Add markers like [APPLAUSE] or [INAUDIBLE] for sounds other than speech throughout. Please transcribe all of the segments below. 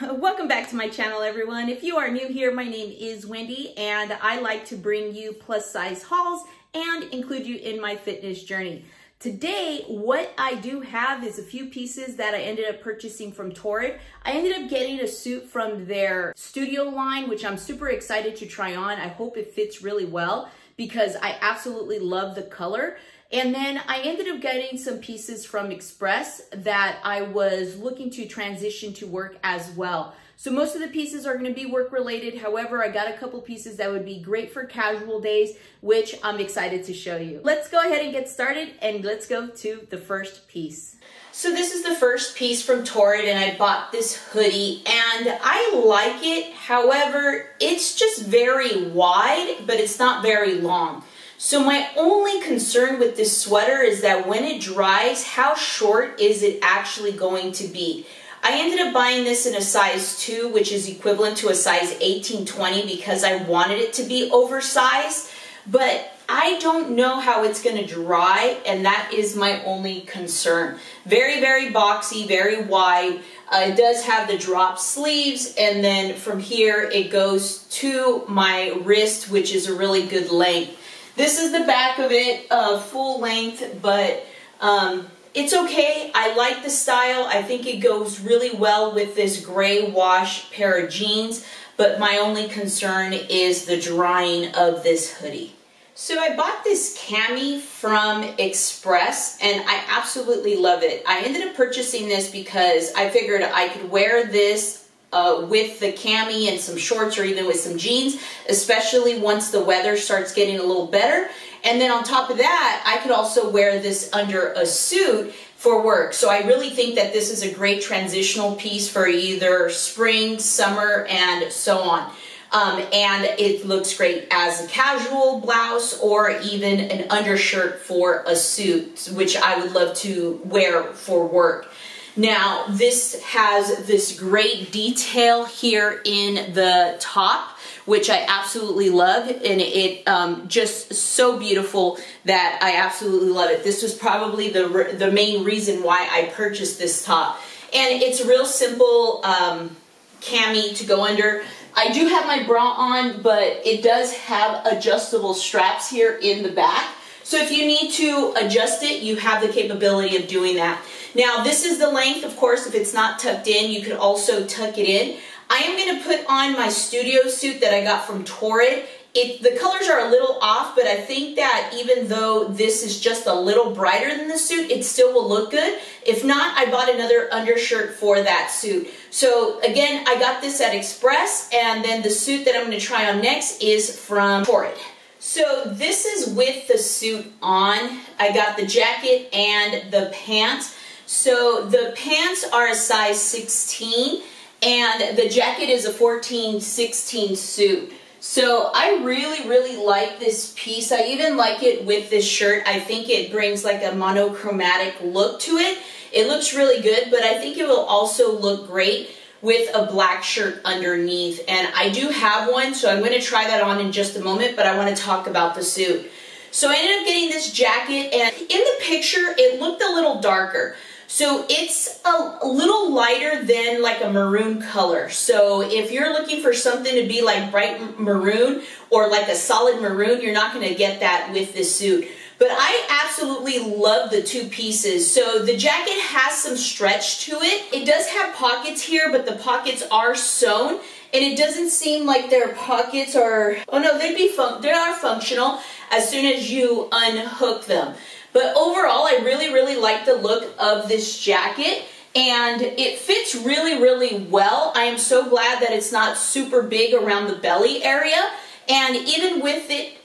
[LAUGHS] Welcome back to my channel, everyone. If you are new here, my name is Wendy, and I like to bring you plus size hauls and include you in my fitness journey. Today, what I do have is a few pieces that I ended up purchasing from Torrid. I ended up getting a suit from their studio line, which I'm super excited to try on. I hope it fits really well because I absolutely love the color. And then I ended up getting some pieces from Express that I was looking to transition to work as well. So most of the pieces are gonna be work related. However, I got a couple pieces that would be great for casual days, which I'm excited to show you. Let's go ahead and get started and let's go to the first piece. So this is the first piece from Torrid and I bought this hoodie and I like it. However, it's just very wide, but it's not very long. So my only concern with this sweater is that when it dries, how short is it actually going to be? I ended up buying this in a size 2, which is equivalent to a size 18-20 because I wanted it to be oversized, but I don't know how it's going to dry, and that is my only concern. Very, very boxy, very wide. Uh, it does have the drop sleeves, and then from here it goes to my wrist, which is a really good length. This is the back of it, uh, full length, but um, it's okay. I like the style. I think it goes really well with this gray wash pair of jeans, but my only concern is the drying of this hoodie. So I bought this cami from Express and I absolutely love it. I ended up purchasing this because I figured I could wear this uh, with the cami and some shorts or even with some jeans, especially once the weather starts getting a little better. And then on top of that, I could also wear this under a suit for work. So I really think that this is a great transitional piece for either spring, summer, and so on. Um, and it looks great as a casual blouse or even an undershirt for a suit, which I would love to wear for work. Now, this has this great detail here in the top, which I absolutely love, and it um, just so beautiful that I absolutely love it. This was probably the, the main reason why I purchased this top. And it's a real simple um, cami to go under. I do have my bra on, but it does have adjustable straps here in the back. So if you need to adjust it, you have the capability of doing that. Now this is the length, of course, if it's not tucked in, you could also tuck it in. I am going to put on my studio suit that I got from Torrid. It, the colors are a little off, but I think that even though this is just a little brighter than the suit, it still will look good. If not, I bought another undershirt for that suit. So again, I got this at Express, and then the suit that I'm going to try on next is from Torrid. So this is with the suit on. I got the jacket and the pants. So the pants are a size 16 and the jacket is a 14, 16 suit. So I really, really like this piece. I even like it with this shirt. I think it brings like a monochromatic look to it. It looks really good, but I think it will also look great with a black shirt underneath. And I do have one, so I'm going to try that on in just a moment, but I want to talk about the suit. So I ended up getting this jacket, and in the picture, it looked a little darker. So it's a little lighter than like a maroon color. So if you're looking for something to be like bright maroon or like a solid maroon, you're not to get that with this suit. But I absolutely love the two pieces. So the jacket has some stretch to it. It does have pockets here, but the pockets are sewn. And it doesn't seem like their pockets are, oh no, they'd be fun they are functional as soon as you unhook them. But overall, I really, really like the look of this jacket and it fits really, really well. I am so glad that it's not super big around the belly area. And even with it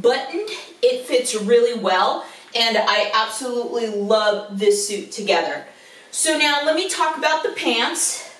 buttoned, it fits really well. And I absolutely love this suit together. So now let me talk about the pants.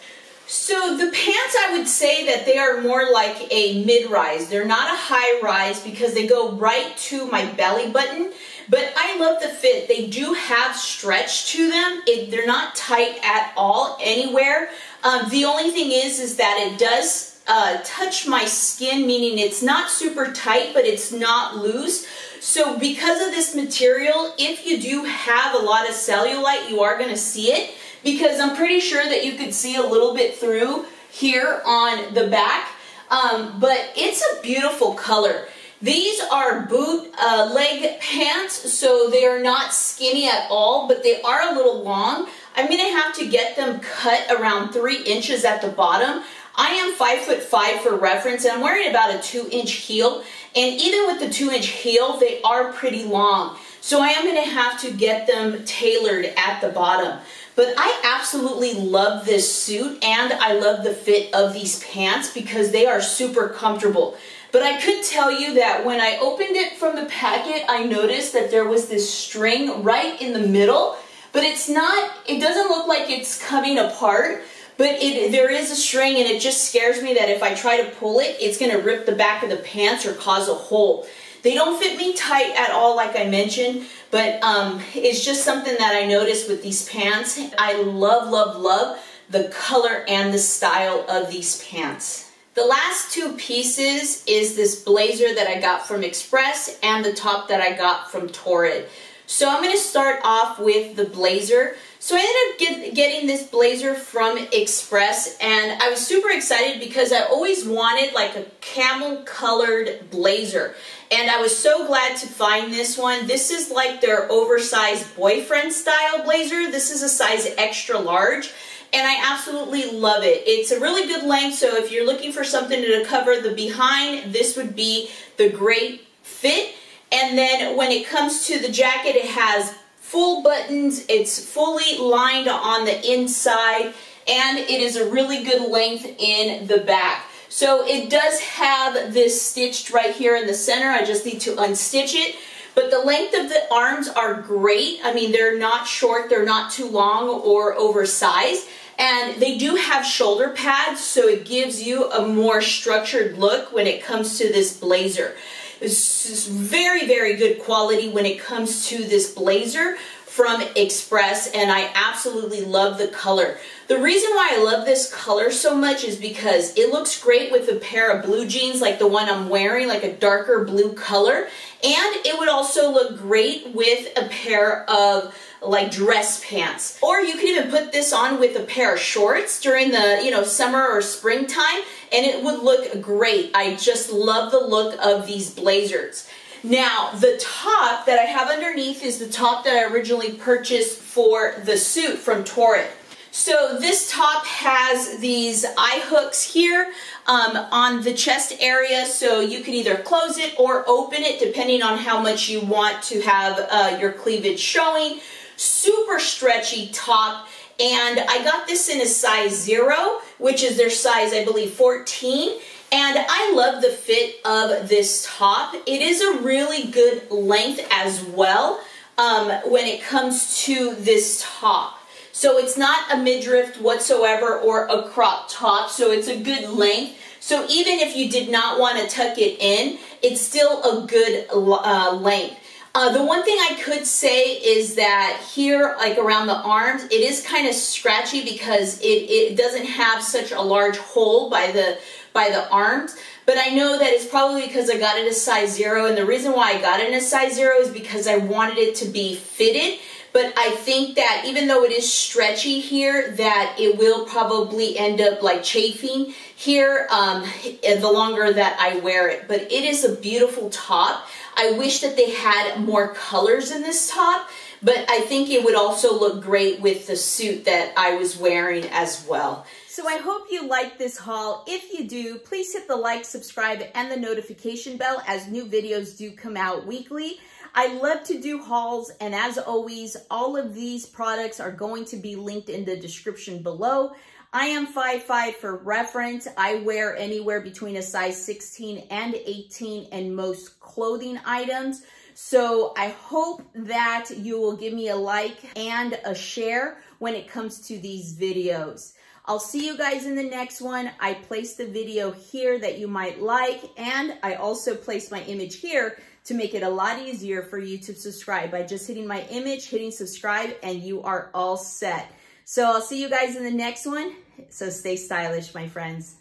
So the pants, I would say that they are more like a mid-rise. They're not a high rise because they go right to my belly button. But I love the fit. They do have stretch to them. It, they're not tight at all anywhere. Um, the only thing is, is that it does uh, touch my skin, meaning it's not super tight, but it's not loose. So because of this material, if you do have a lot of cellulite, you are going to see it because I'm pretty sure that you could see a little bit through here on the back, um, but it's a beautiful color. These are boot uh, leg pants, so they are not skinny at all, but they are a little long. I'm gonna have to get them cut around three inches at the bottom. I am five foot five for reference, and I'm wearing about a two inch heel. And even with the two inch heel, they are pretty long. So I am gonna have to get them tailored at the bottom. But I absolutely love this suit and I love the fit of these pants because they are super comfortable. But I could tell you that when I opened it from the packet, I noticed that there was this string right in the middle, but it's not, it doesn't look like it's coming apart, but it, there is a string and it just scares me that if I try to pull it, it's gonna rip the back of the pants or cause a hole. They don't fit me tight at all, like I mentioned, but um, it's just something that I noticed with these pants. I love, love, love the color and the style of these pants. The last two pieces is this blazer that I got from Express and the top that I got from Torrid. So I'm going to start off with the blazer. So I ended up get, getting this blazer from Express and I was super excited because I always wanted like a camel colored blazer. And I was so glad to find this one. This is like their oversized boyfriend style blazer. This is a size extra large and I absolutely love it. It's a really good length, so if you're looking for something to cover the behind, this would be the great fit. And then when it comes to the jacket, it has full buttons, it's fully lined on the inside, and it is a really good length in the back. So it does have this stitched right here in the center. I just need to unstitch it. But the length of the arms are great. I mean, they're not short, they're not too long or oversized. And they do have shoulder pads, so it gives you a more structured look when it comes to this blazer. It's very, very good quality when it comes to this blazer from Express and I absolutely love the color. The reason why I love this color so much is because it looks great with a pair of blue jeans like the one I'm wearing, like a darker blue color. And it would also look great with a pair of like dress pants. Or you could even put this on with a pair of shorts during the, you know, summer or springtime and it would look great. I just love the look of these blazers. Now, the top that I have underneath is the top that I originally purchased for the suit from Torrid. So this top has these eye hooks here um, on the chest area, so you can either close it or open it depending on how much you want to have uh, your cleavage showing. Super stretchy top, and I got this in a size zero, which is their size, I believe, 14. And I love the fit of this top. It is a really good length as well um, when it comes to this top. So it's not a midriff whatsoever or a crop top, so it's a good length. So even if you did not want to tuck it in, it's still a good uh, length. Uh, the one thing I could say is that here, like around the arms, it is kind of scratchy because it, it doesn't have such a large hole by the by the arms. But I know that it's probably because I got it a size zero. And the reason why I got it in a size zero is because I wanted it to be fitted. But I think that even though it is stretchy here, that it will probably end up like chafing here um, the longer that I wear it. But it is a beautiful top. I wish that they had more colors in this top, but I think it would also look great with the suit that I was wearing as well. So I hope you like this haul. If you do, please hit the like, subscribe, and the notification bell as new videos do come out weekly. I love to do hauls, and as always, all of these products are going to be linked in the description below. I am 5'5 for reference. I wear anywhere between a size 16 and 18 in most clothing items. So I hope that you will give me a like and a share when it comes to these videos. I'll see you guys in the next one. I placed the video here that you might like, and I also placed my image here to make it a lot easier for you to subscribe by just hitting my image, hitting subscribe, and you are all set. So I'll see you guys in the next one. So stay stylish, my friends.